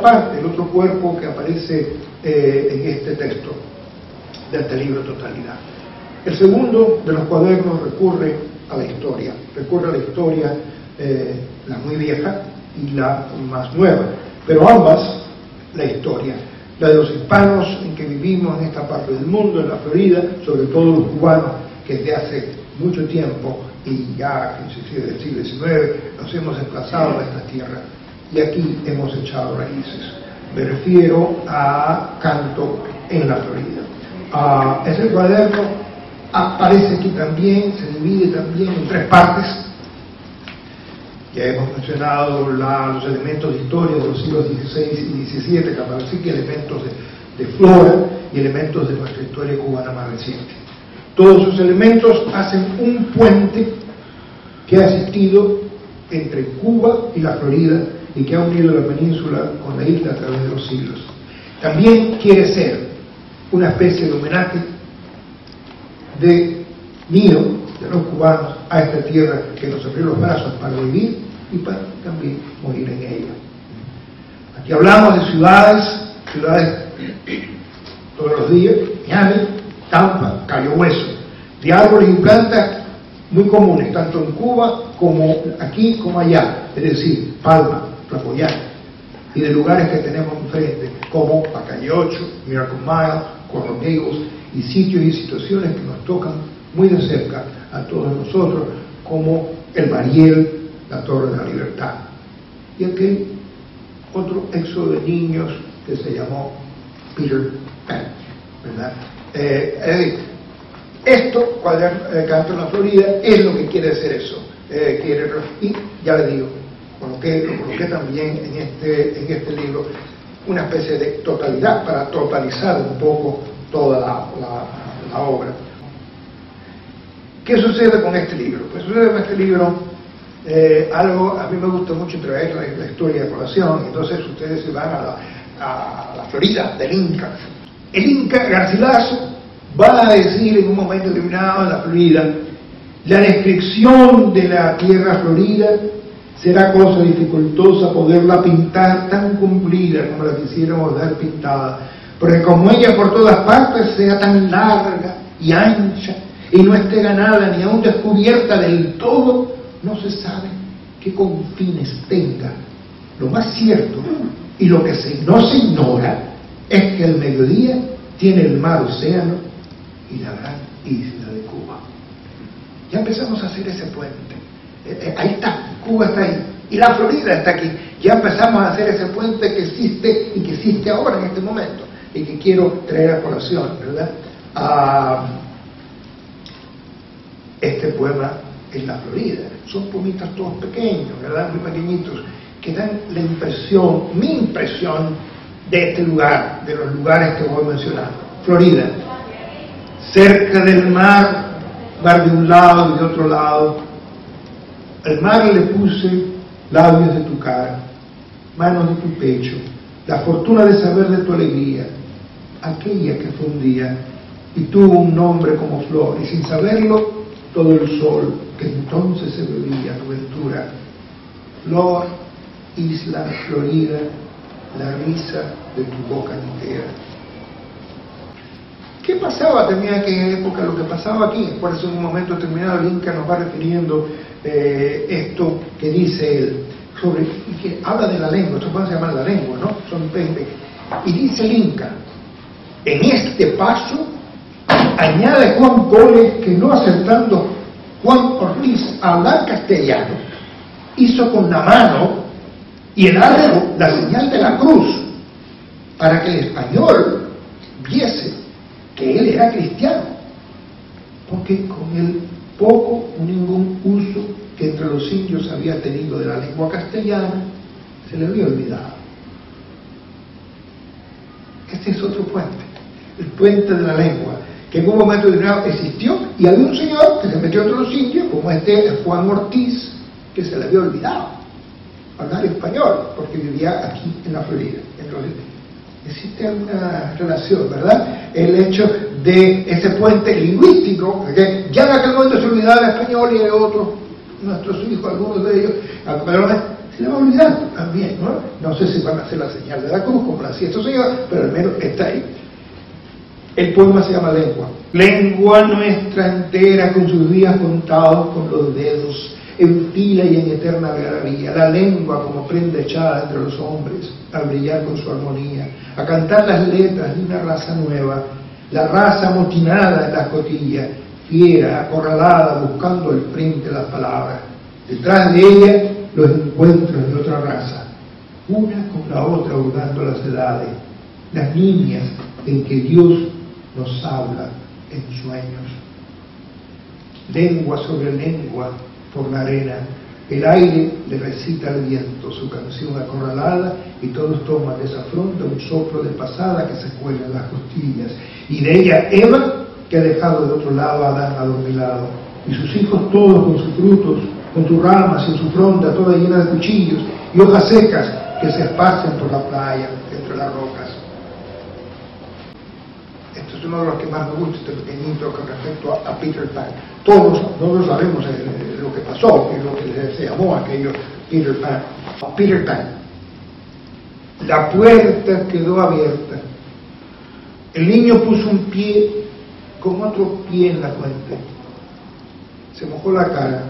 parte, el otro cuerpo que aparece eh, en este texto de este libro Totalidad. El segundo de los cuadernos recurre a la historia, recurre a la historia, eh, la muy vieja y la más nueva, pero ambas la historia, la de los hispanos en que vivimos en esta parte del mundo, en la Florida, sobre todo los cubanos que desde hace mucho tiempo y ya en el siglo XIX nos hemos desplazado a esta tierra y aquí hemos echado raíces. Me refiero a Canto en la Florida. Uh, ese cuaderno aparece aquí también, se divide también en tres partes. Ya hemos mencionado los elementos de historia de los siglos XVI y XVII, que elementos de, de flora y elementos de nuestra historia cubana más reciente. Todos esos elementos hacen un puente que ha existido entre Cuba y la Florida y que ha unido la península con la isla a través de los siglos. También quiere ser una especie de homenaje de nido de los cubanos a esta tierra que nos abrió los brazos para vivir y para también morir en ella. Aquí hablamos de ciudades, ciudades todos los días, Miami, Tampa, Cayo Hueso, de árboles y plantas muy comunes, tanto en Cuba como aquí como allá, es decir, Palma, Tlacoyán, y de lugares que tenemos enfrente, como la calle 8, Miracle Mile, Coronegos, y sitios y situaciones que nos tocan muy de cerca a todos nosotros, como el Mariel, la Torre de la Libertad. Y aquí otro éxodo de niños que se llamó Peter Pan, ¿verdad? Eh, esto, cuando eh, canto en la Florida, es lo que quiere decir eso. Eh, quiere, y ya le digo, coloqué, lo coloqué también en este, en este libro, una especie de totalidad para totalizar un poco toda la, obra. ¿Qué sucede con este libro? Pues sucede con este libro eh, algo, a mí me gusta mucho traer la, historia de colación, entonces ustedes se van a la, a la Florida del Inca. El Inca Garcilaso va a decir en un momento determinado en la Florida, la descripción de la tierra florida será cosa dificultosa poderla pintar tan cumplida como la quisiéramos dar pintada, porque como ella por todas partes sea tan larga y ancha y no esté ganada ni aún descubierta del todo, no se sabe qué confines tenga. Lo más cierto y lo que no se ignora es que el mediodía tiene el mar océano y la gran isla de Cuba. Ya empezamos a hacer ese puente. Eh, eh, ahí está, Cuba está ahí. Y la Florida está aquí. Ya empezamos a hacer ese puente que existe y que existe ahora en este momento y que quiero traer a colación, ¿verdad? este poema es la Florida. Son poemitas todos pequeños, ¿verdad? Muy pequeñitos, que dan la impresión, mi impresión de este lugar, de los lugares que voy mencionando. Florida, cerca del mar, mar de un lado y de otro lado. Al mar le puse labios de tu cara, manos de tu pecho, la fortuna de saber de tu alegría, aquella que fue un día y tuvo un nombre como flor, y sin saberlo, todo el sol que entonces se bebía tu ventura. Flor, isla, florida, la risa de tu boca entera. ¿Qué pasaba también en época? Lo que pasaba aquí, por eso en un momento determinado el Inca nos va refiriendo eh, esto que dice él, sobre, que habla de la lengua, esto se llamar la lengua, ¿no? Son 20. Y dice el Inca, en este paso, añade Juan Coles que no acertando Juan Ortiz hablar castellano, hizo con la mano y el algo la señal de la cruz para que el español viese que él era cristiano, porque con el poco o ningún uso entre los indios había tenido de la lengua castellana, se le había olvidado. Este es otro puente, el puente de la lengua, que en un momento determinado existió y había un señor que se metió entre los indios, como este Juan Ortiz, que se le había olvidado hablar español, porque vivía aquí en la Florida. existe alguna relación, ¿verdad? El hecho de ese puente lingüístico, que ya en aquel momento se olvidaba el español y de otros, nuestros hijos, algunos de ellos, se le va a olvidar también, ¿no? No sé si van a hacer la señal de la cruz como la estos señores, pero al menos está ahí. El poema se llama Lengua. Lengua nuestra entera con sus días contados con los dedos, en fila y en eterna gravía, la lengua como prenda echada entre los hombres, a brillar con su armonía, a cantar las letras de una raza nueva, la raza amotinada en las cotillas, fiera, acorralada, buscando el frente de las palabras. Detrás de ella los encuentros de otra raza, una con la otra hurgando las edades, las niñas en que Dios nos habla en sueños. Lengua sobre lengua por la arena, el aire le recita al viento su canción acorralada y todos toman de esa fronda un soplo de pasada que se cuela en las costillas. Y de ella Eva, que ha dejado de otro lado a Adán adormilado. Y sus hijos todos con sus frutos, con sus ramas y su fronda toda llena de cuchillos y hojas secas que se esparcen por la playa, entre las rocas. Esto es uno de los que más me gusta, este pequeñito con respecto a, Peter Pan. Todos, no sabemos lo que pasó, es lo que se llamó aquello Peter Pan. Peter Pan. La puerta quedó abierta. El niño puso un pie con otro pie en la fuente. Se mojó la cara.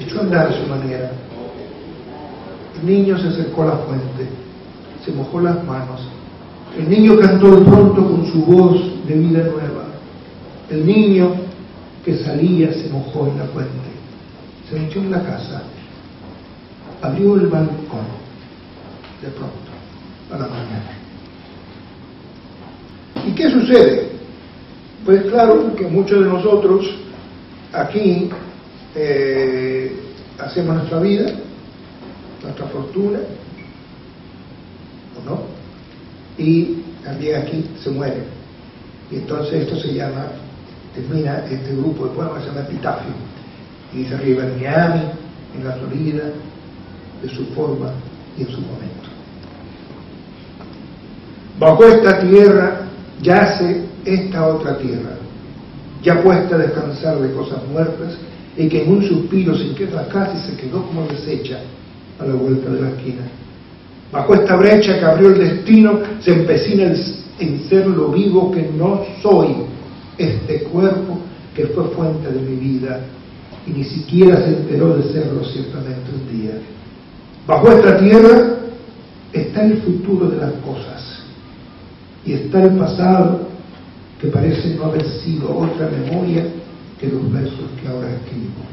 Echó a andar de su manera. El niño se acercó a la fuente. Se mojó las manos. El niño cantó de pronto con su voz de vida nueva. El niño que salía se mojó en la fuente. Se metió en la casa. Abrió el balcón. De pronto, a la mañana. ¿Y qué sucede? Pues claro que muchos de nosotros aquí eh, hacemos nuestra vida, nuestra fortuna, ¿o no? Y también aquí se muere. Y entonces esto se llama, termina este grupo de poemas, se llama Epitafio. Y dice arriba en Miami, en la Florida, de su forma y en su momento. Bajo esta tierra yace esta otra tierra, ya puesta a descansar de cosas muertas y que en un suspiro sin queda casi se quedó como deshecha a la vuelta de la esquina. Bajo esta brecha que abrió el destino se empecina en ser lo vivo que no soy, este cuerpo que fue fuente de mi vida y ni siquiera se enteró de serlo ciertamente un día. Bajo esta tierra está el futuro de las cosas y está el pasado que parece no haber sido otra memoria que los versos que ahora escribo.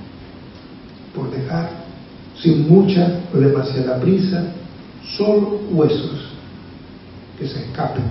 Por dejar, sin mucha o demasiada prisa, solo huesos que se escapen